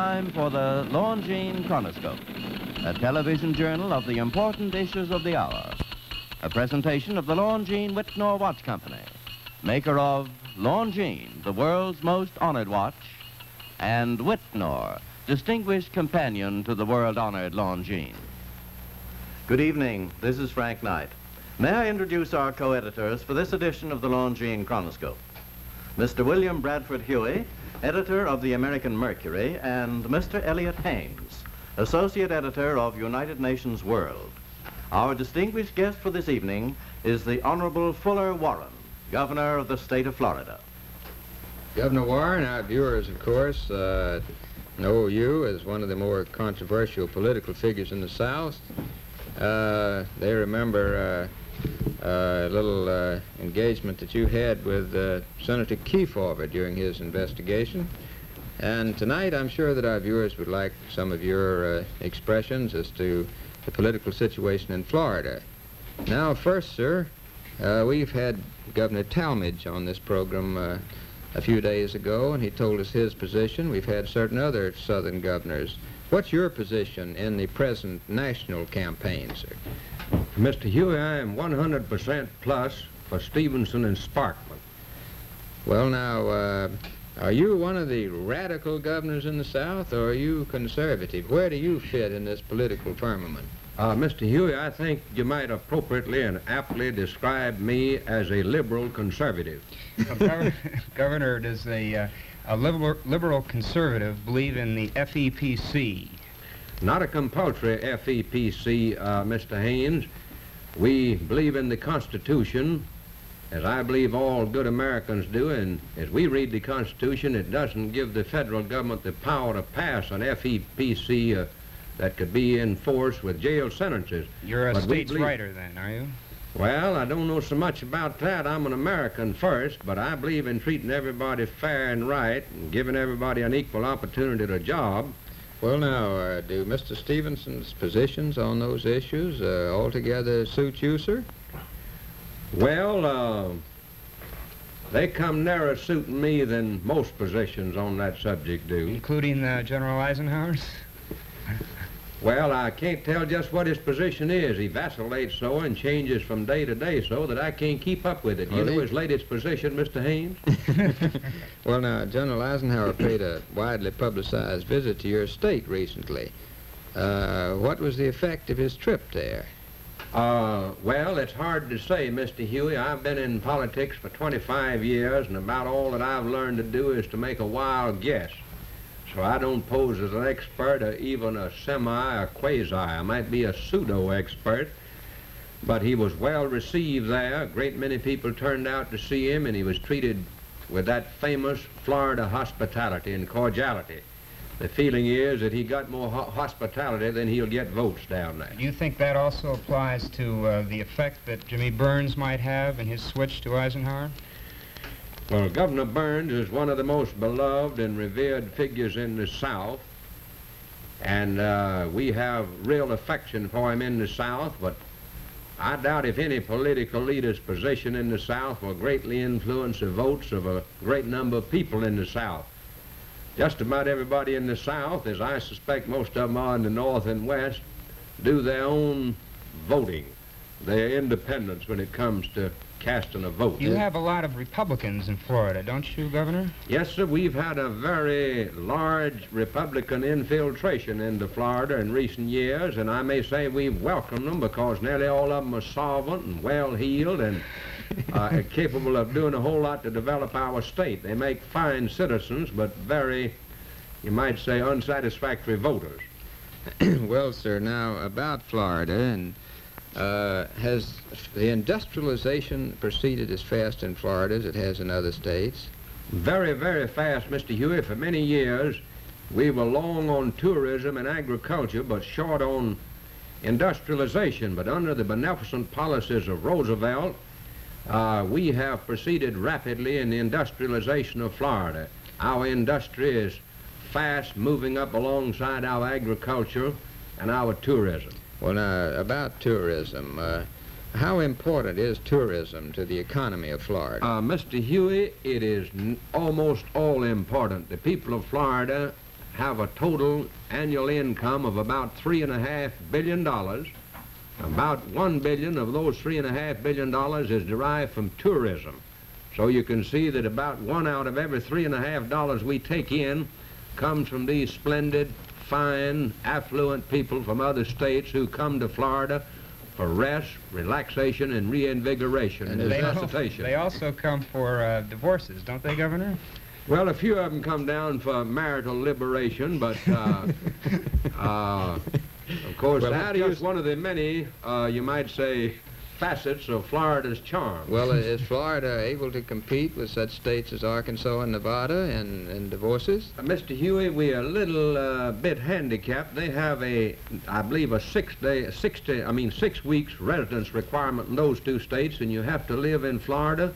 Time for the Longines Chronoscope, a television journal of the important issues of the hour. A presentation of the Longines Wittnauer Watch Company, maker of Longines, the world's most honored watch, and Wittnauer, distinguished companion to the world-honored Longines. Good evening. This is Frank Knight. May I introduce our co-editors for this edition of the Longines Chronoscope? Mr. William Bradford Huie, editor of the American Mercury, and Mr. Elliott Haynes, associate editor of United Nations World. Our distinguished guest for this evening is the Honorable Fuller Warren, governor of the state of Florida. Governor Warren, our viewers, of course, uh, know you as one of the more controversial political figures in the South. Uh, they remember uh, a little uh, engagement that you had with uh, Senator Kefauver during his investigation. And tonight, I'm sure that our viewers would like some of your uh, expressions as to the political situation in Florida. Now, first, sir, we've had Governor Talmadge on this program a few days ago, and he told us his position. We've had certain other southern governors. What's your position in the present national campaign, sir? Mr. Huie, I am 100% plus for Stevenson and Sparkman. Well, now, uh, are you one of the radical governors in the South, or are you conservative? Where do you fit in this political firmament? Uh, Mr. Huie, I think you might appropriately and aptly describe me as a liberal conservative. Well, Governor, does a, uh, a liberal, liberal conservative believe in the FEPC? Not a compulsory FEPC, uh, Mr. Haynes. We believe in the Constitution, as I believe all good Americans do, and as we read the Constitution, it doesn't give the federal government the power to pass an FEPC uh, that could be enforced with jail sentences. You're a but states righter then, are you? Well, I don't know so much about that. I'm an American first, but I believe in treating everybody fair and right and giving everybody an equal opportunity to a job. Well, now, uh, do Mr. Stevenson's positions on those issues uh, altogether suit you, sir? Well, uh, they come nearer suiting me than most positions on that subject do. Including uh, General Eisenhower's? Well, I can't tell just what his position is. He vacillates so and changes from day to day so that I can't keep up with it. You know his latest position, Mr. Haynes? well, now, General Eisenhower paid a widely publicized visit to your state recently. Uh, what was the effect of his trip there? Uh, well, it's hard to say, Mr. Huie. I've been in politics for 25 years, and about all that I've learned to do is to make a wild guess. So I don't pose as an expert or even a semi or quasi. I might be a pseudo-expert, but he was well received there. A great many people turned out to see him, and he was treated with that famous Florida hospitality and cordiality. The feeling is that he got more ho hospitality than he'll get votes down there. Do you think that also applies to uh, the effect that Jimmy Byrnes might have in his switch to Eisenhower? Well, Governor Byrnes is one of the most beloved and revered figures in the South. And uh, we have real affection for him in the South, but I doubt if any political leader's position in the South will greatly influence the votes of a great number of people in the South. Just about everybody in the South, as I suspect most of them are in the North and West, do their own voting, their independence when it comes to casting a vote. You have a lot of Republicans in Florida, don't you, Governor? Yes, sir. We've had a very large Republican infiltration into Florida in recent years, and I may say we've welcomed them because nearly all of them are solvent and well-heeled and uh, capable of doing a whole lot to develop our state. They make fine citizens, but very, you might say, unsatisfactory voters. well, sir, now about Florida and uh, has the industrialization proceeded as fast in Florida as it has in other states? Very, very fast, Mr. Huie. For many years, we were long on tourism and agriculture, but short on industrialization. But under the beneficent policies of Roosevelt, uh, we have proceeded rapidly in the industrialization of Florida. Our industry is fast moving up alongside our agriculture and our tourism. Well, now, about tourism, uh, how important is tourism to the economy of Florida? Uh, Mr. Huie, it is almost all important. The people of Florida have a total annual income of about three and a half billion dollars. About one billion of those three and a half billion dollars is derived from tourism. So you can see that about one out of every three and a half dollars we take in comes from these splendid, fine, affluent people from other states who come to Florida for rest, relaxation, and reinvigoration and They, al- resuscitation. they also come for uh, divorces, don't they, Governor? Well, a few of them come down for marital liberation, but uh, uh, of course Well, that's how do you just one of the many, uh, you might say, facets of Florida's charm. Well, is Florida able to compete with such states as Arkansas and Nevada in, in divorces? Uh, Mr. Huie, we are a little uh, bit handicapped. They have a, I believe, a six-day, a six-day, I mean, six weeks residence requirement in those two states, and you have to live in Florida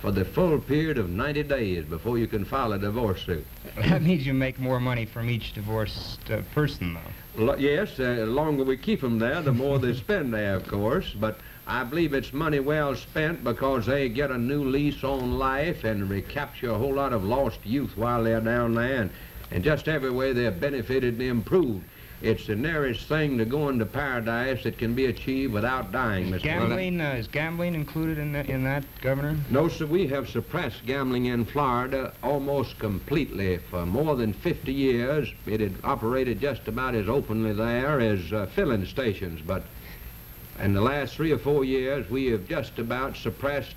for the full period of 90 days before you can file a divorce suit. That means you make more money from each divorced uh, person, though. Lo- Yes, uh, the longer we keep them there, the more they spend there, of course. But I believe it's money well spent because they get a new lease on life and recapture a whole lot of lost youth while they're down there. And, and just every way they're benefited and improved. It's the nearest thing to going to paradise that can be achieved without dying, Mr. Gambling, uh, is gambling included in, that in that, Governor? No, sir, we have suppressed gambling in Florida almost completely. For more than 50 years, it had operated just about as openly there as uh, filling stations. But in the last three or four years, we have just about suppressed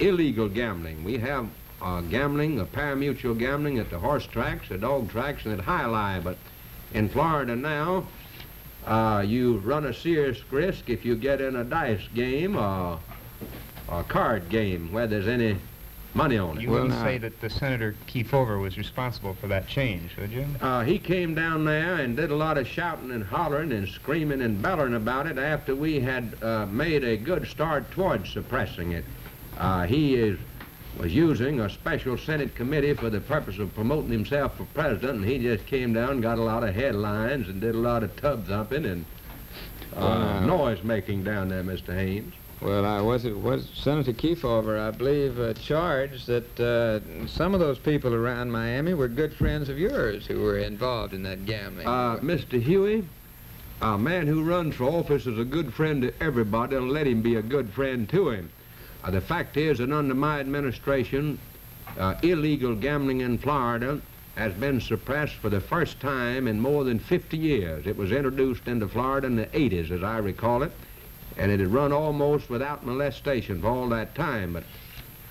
illegal gambling. We have uh, gambling, uh, parimutuel gambling at the horse tracks, the dog tracks, and at jai alai. But in Florida now, uh, you run a serious risk if you get in a dice game or a card game where there's any money on it. You Well, wouldn't now- say that the Senator Kefauver was responsible for that change, would you? Uh, he came down there and did a lot of shouting and hollering and screaming and bellowing about it after we had uh, made a good start towards suppressing it. Uh, he is, was using a special Senate committee for the purpose of promoting himself for president, and he just came down, got a lot of headlines, and did a lot of tub thumping and uh, Wow. noise making down there, Mr. Haynes. Well, I was it was Senator Kefauver, I believe, uh, charged that uh, some of those people around Miami were good friends of yours who were involved in that gambling. Uh, Mr. Huie, a man who runs for office is a good friend to everybody and let him be a good friend to him. Uh, the fact is that under my administration, uh, illegal gambling in Florida has been suppressed for the first time in more than 50 years. It was introduced into Florida in the 80s, as I recall it, and it had run almost without molestation for all that time. But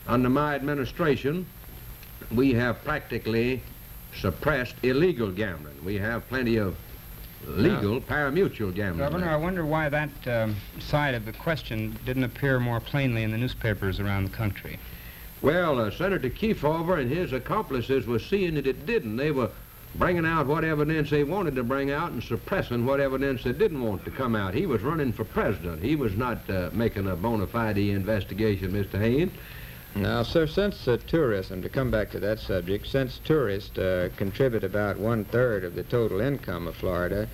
under my administration, we have practically suppressed illegal gambling. We have plenty of legal parimutuel gambling. Governor, I wonder why that um, side of the question didn't appear more plainly in the newspapers around the country. Well, uh, Senator Kefauver and his accomplices were seeing that it didn't. They were bringing out what evidence they wanted to bring out and suppressing what evidence they didn't want to come out. He was running for president. He was not uh, making a bona fide investigation, Mr. Haynes. Now, sir, since uh, tourism, to come back to that subject, since tourists uh, contribute about one-third of the total income of Florida,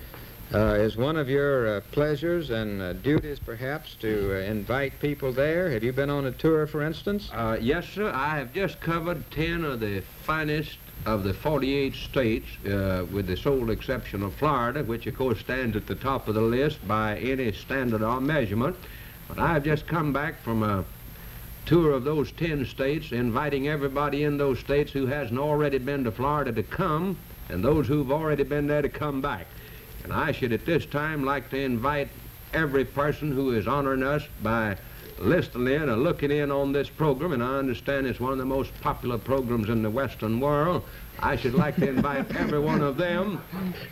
uh, is one of your uh, pleasures and uh, duties perhaps to uh, invite people there? Have you been on a tour, for instance? Yes, sir. I have just covered 10 of the finest of the 48 states, with the sole exception of Florida, which of course stands at the top of the list by any standard or measurement. But I have just come back from a tour of those 10 states, inviting everybody in those states who hasn't already been to Florida to come, and those who've already been there to come back. And I should at this time like to invite every person who is honoring us by listening in or looking in on this program, and I understand it's one of the most popular programs in the Western world. I should like to invite every one of them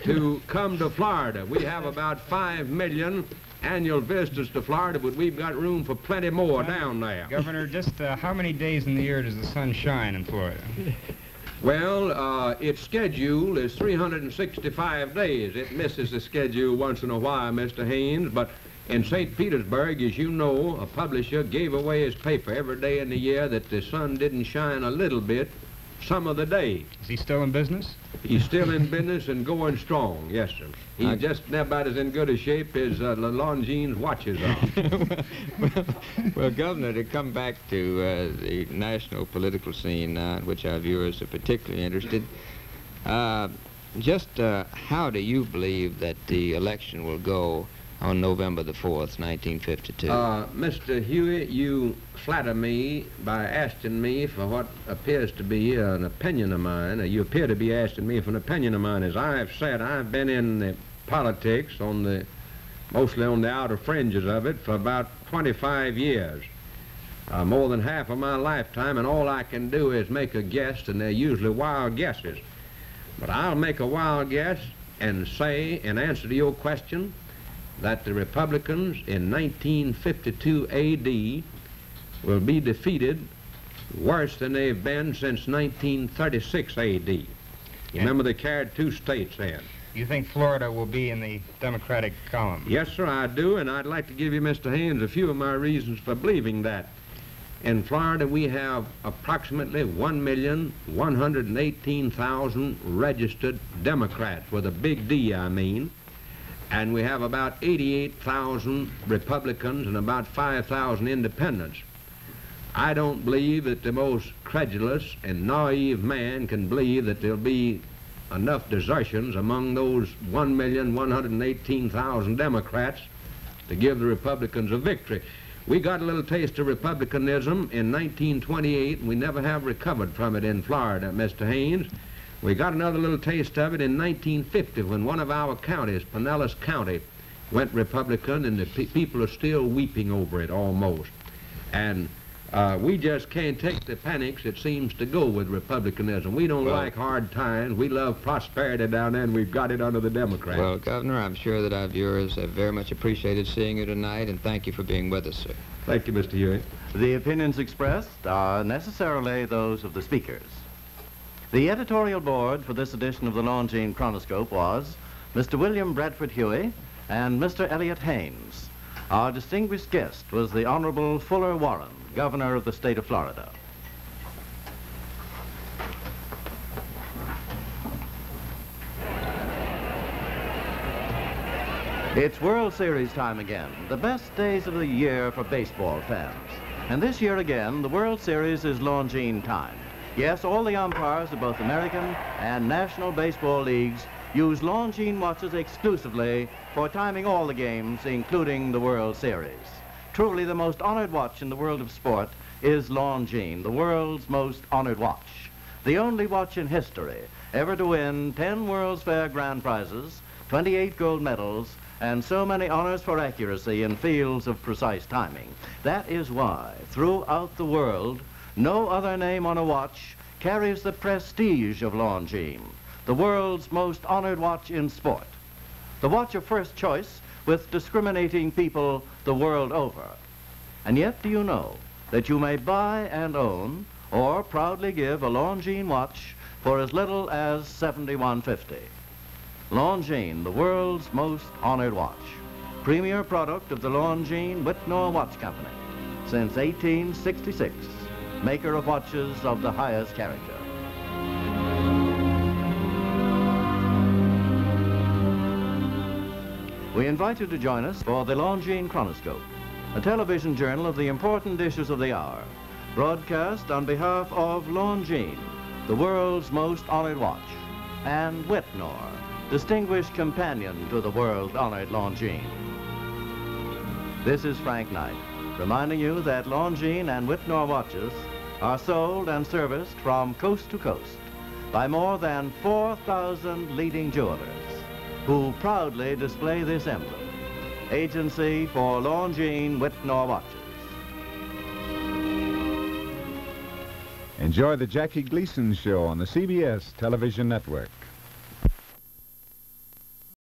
to come to Florida. We have about five million annual visitors to Florida, but we've got room for plenty more down there. Governor, just uh, how many days in the year does the sun shine in Florida? Well, uh, its schedule is 365 days. It misses the schedule once in a while, Mr. Haynes, but in St. Petersburg, as you know, a publisher gave away his paper every day in the year that the sun didn't shine a little bit some of the day. Is he still in business? He's still in business and going strong, yes, sir. He's I- just about as in good a shape as uh, Longines watches are. well, well, Governor, to come back to uh, the national political scene now, in which our viewers are particularly interested, uh, Just uh, how do you believe that the election will go on November the 4th, 1952? Uh, Mr. Hewitt, you flatter me by asking me for what appears to be an opinion of mine. You appear to be asking me for an opinion of mine. As I have said, I've been in the politics on the mostly on the outer fringes of it for about 25 years. Uh, more than half of my lifetime, and all I can do is make a guess, and they're usually wild guesses. But I'll make a wild guess and say, in answer to your question, that the Republicans in 1952 A.D. will be defeated worse than they've been since 1936 A.D. Yeah. remember they carried two states then. You think Florida will be in the Democratic column? Yes, sir, I do, and I'd like to give you, Mr. Haynes, a few of my reasons for believing that. In Florida, we have approximately 1,118,000 registered Democrats, with a big D, I mean, and we have about 88,000 Republicans and about 5,000 independents. I don't believe that the most credulous and naive man can believe that there'll be enough desertions among those 1,118,000 Democrats to give the Republicans a victory. We got a little taste of Republicanism in 1928, and we never have recovered from it in Florida, Mr. Haynes. We got another little taste of it in 1950 when one of our counties, Pinellas County, went Republican, and the pe- people are still weeping over it almost. And uh, we just can't take the panics it seems to go with Republicanism. We don't Well- like hard times. We love prosperity down there, and we've got it under the Democrats. Well, Governor, I'm sure that our viewers have very much appreciated seeing you tonight, and thank you for being with us, sir. Thank you, Mr. Hewitt. The opinions expressed are necessarily those of the speakers. The editorial board for this edition of the Longines Chronoscope was Mr. William Bradford Huie and Mr. Elliott Haynes. Our distinguished guest was the Honorable Fuller Warren, Governor of the state of Florida. It's World Series time again, the best days of the year for baseball fans. And this year again, the World Series is Longines time. Yes, all the umpires of both American and National Baseball Leagues use Longines watches exclusively for timing all the games, including the World Series. Truly, the most honored watch in the world of sport is Longines, the world's most honored watch. The only watch in history ever to win 10 World's Fair grand prizes, 28 gold medals, and so many honors for accuracy in fields of precise timing. That is why, throughout the world, no other name on a watch carries the prestige of Longines, the world's most honored watch in sport. The watch of first choice with discriminating people the world over. And yet, do you know that you may buy and own or proudly give a Longines watch for as little as 7150? Longines, the world's most honored watch. Premier product of the Longines Wittnauer Watch Company since 1866. Maker of watches of the highest character. We invite you to join us for the Longines Chronoscope, a television journal of the important issues of the hour, broadcast on behalf of Longines, the world's most honored watch, and Wittnauer, distinguished companion to the world-honored Longines. This is Frank Knight, reminding you that Longines and Wittnauer watches are sold and serviced from coast to coast by more than 4,000 leading jewelers who proudly display this emblem, Agency for Longines Wittnauer Watches. Enjoy the Jackie Gleason Show on the CBS television network.